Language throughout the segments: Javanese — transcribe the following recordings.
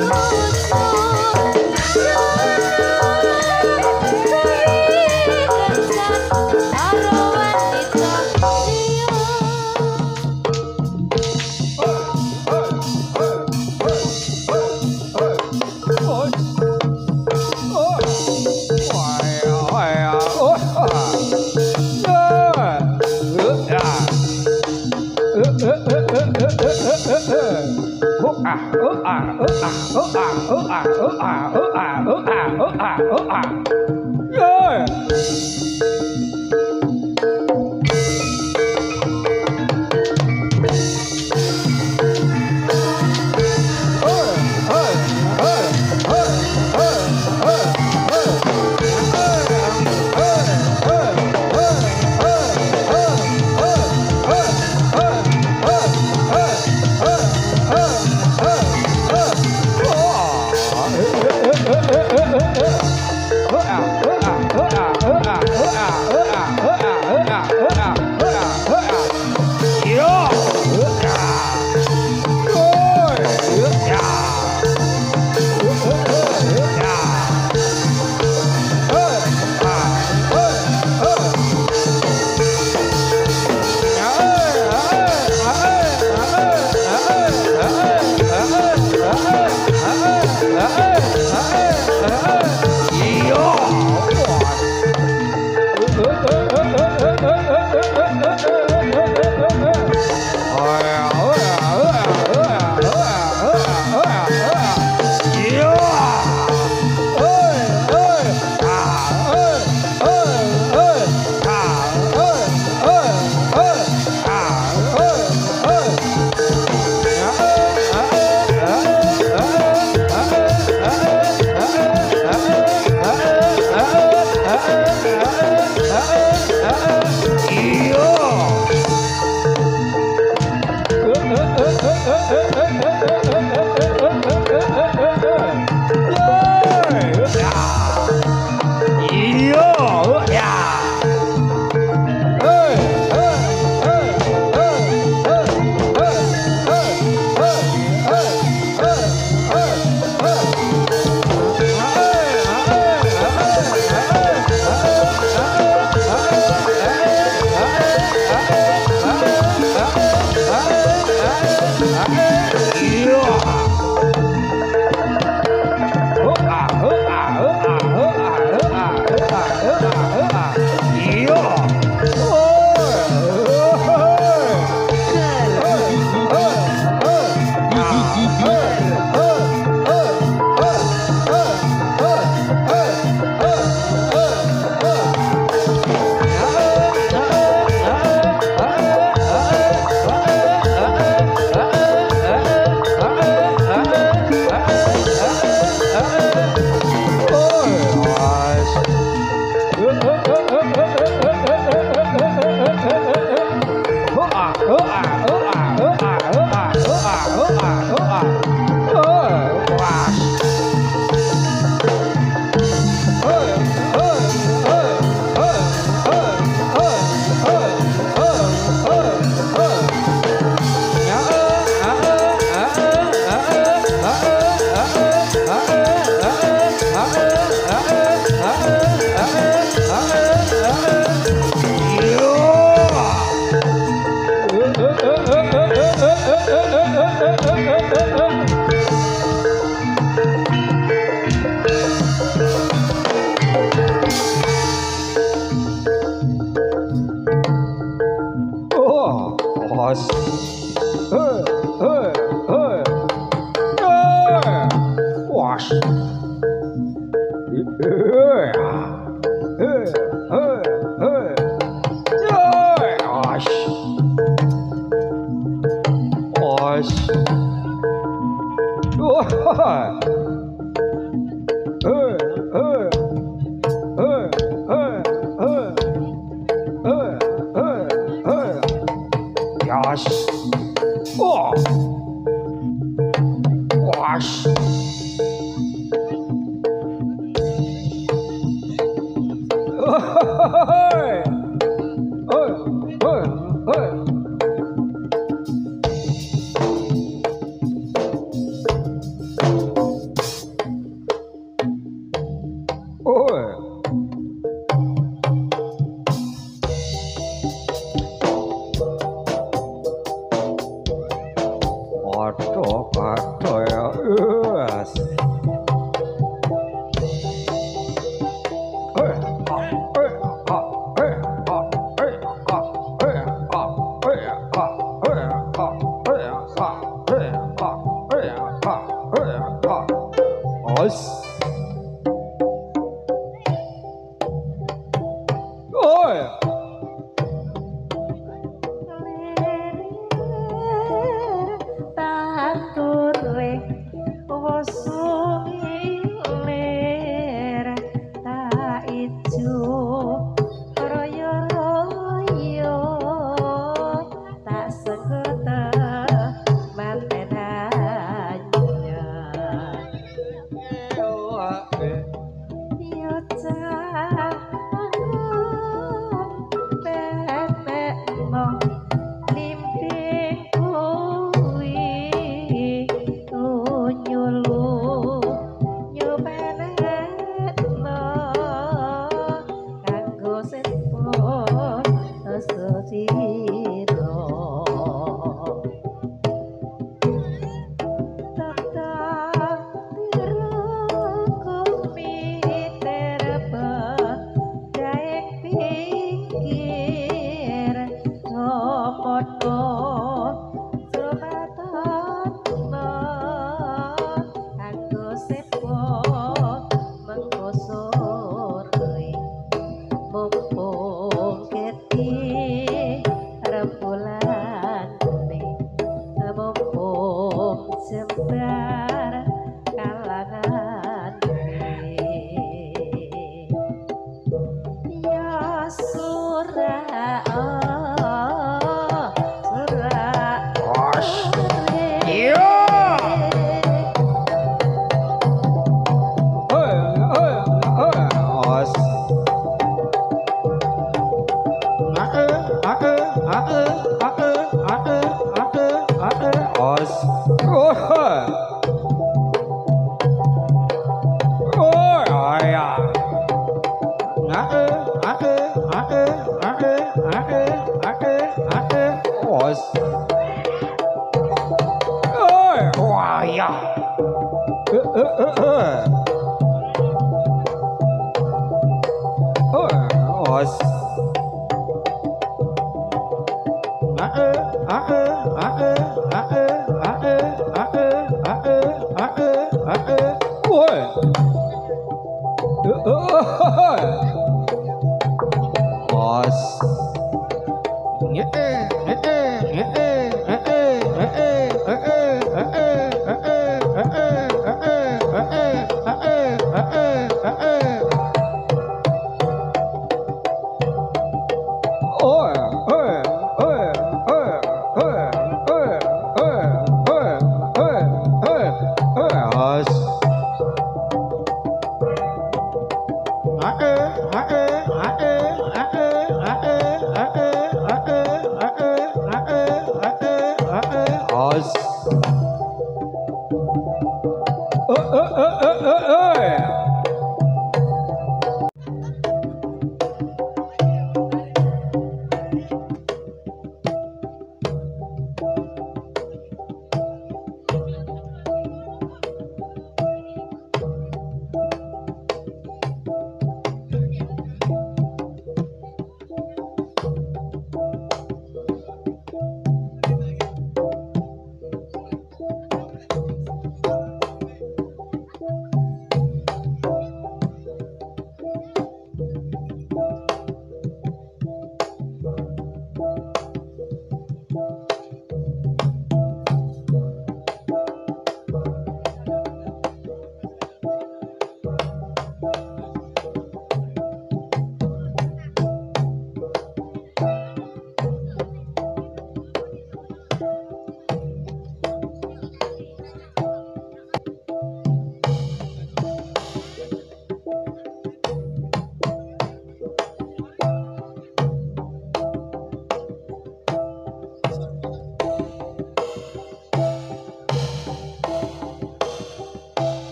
Oh, ah, oh, ah. 哎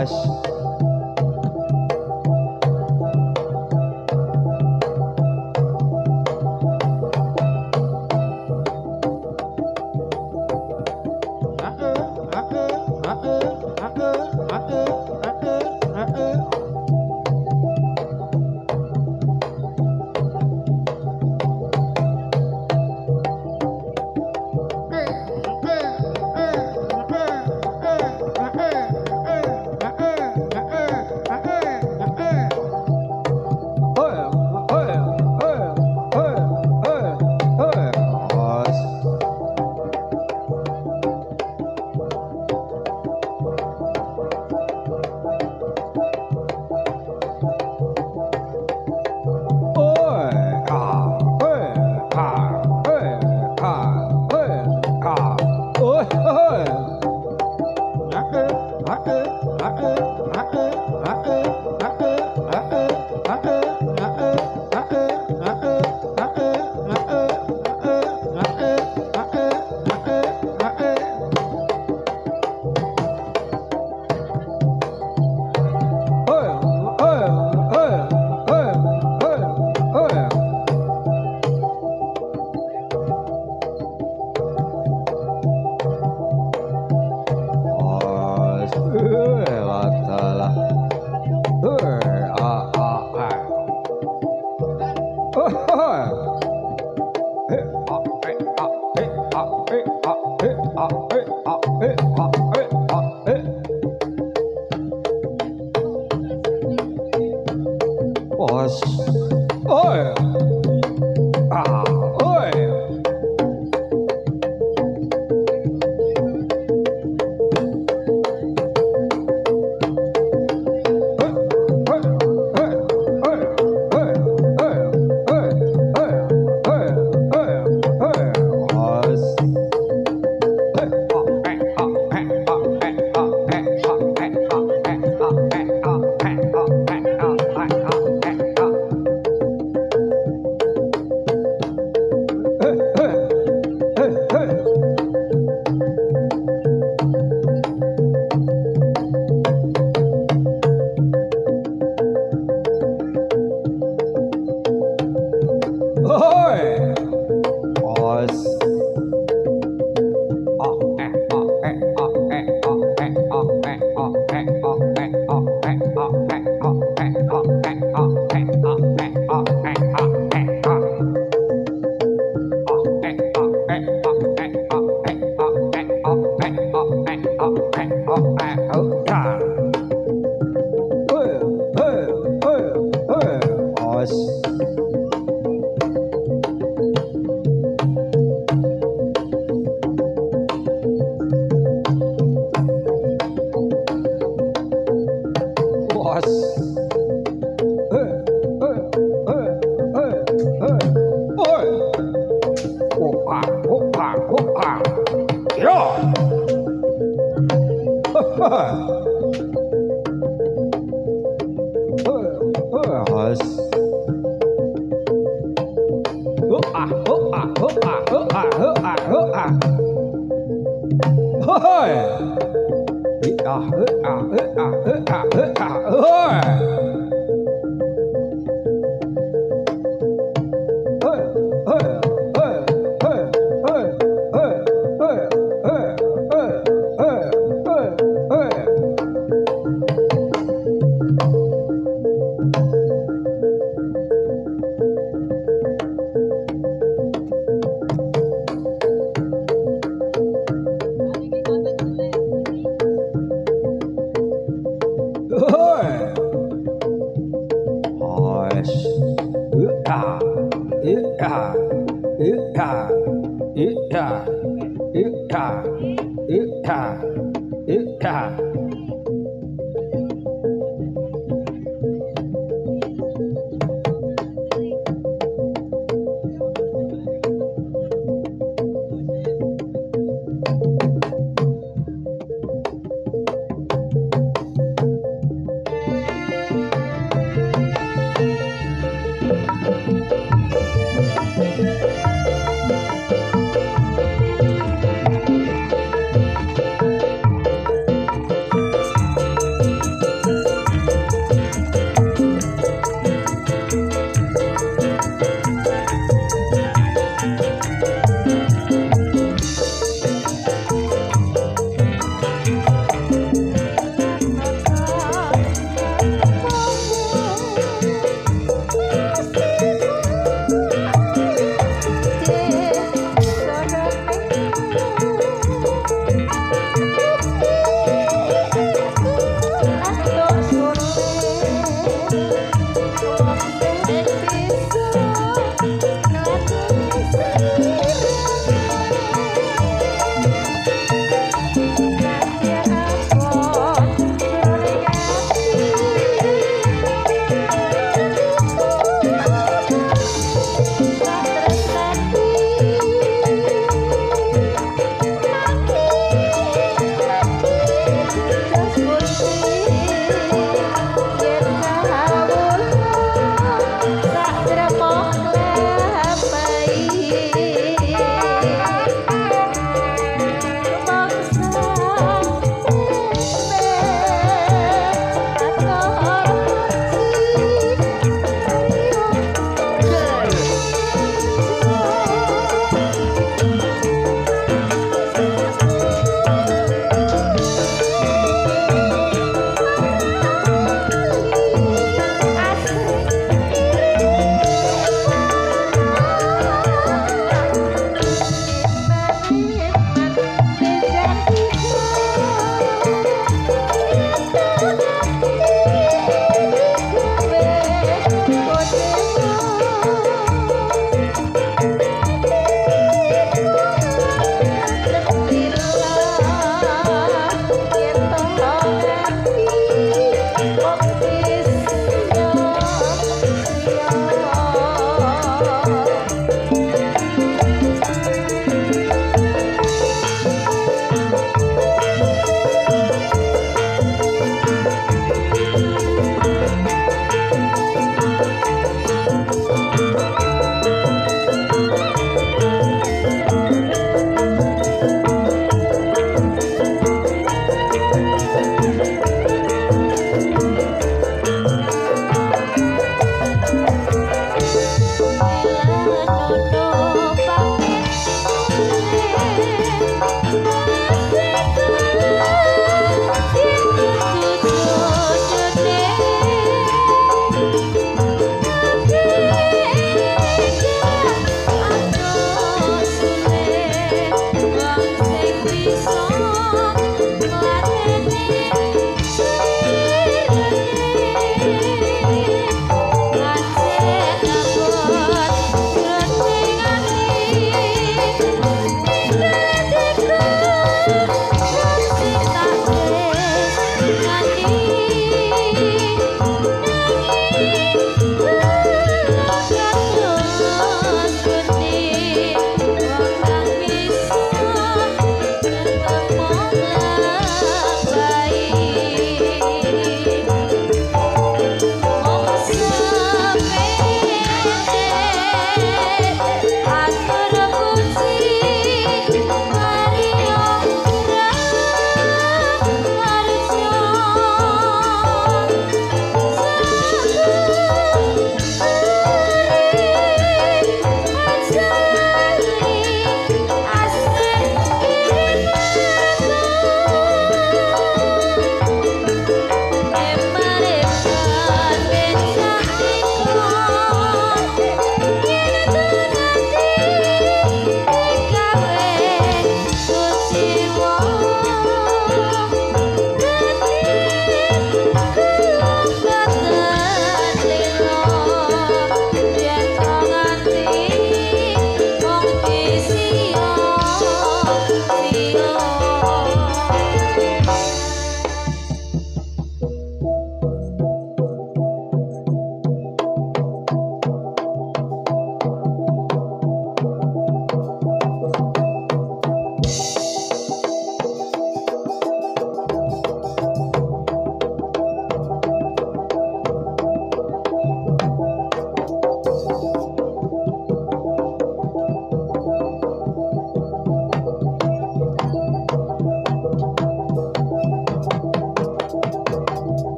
Christ.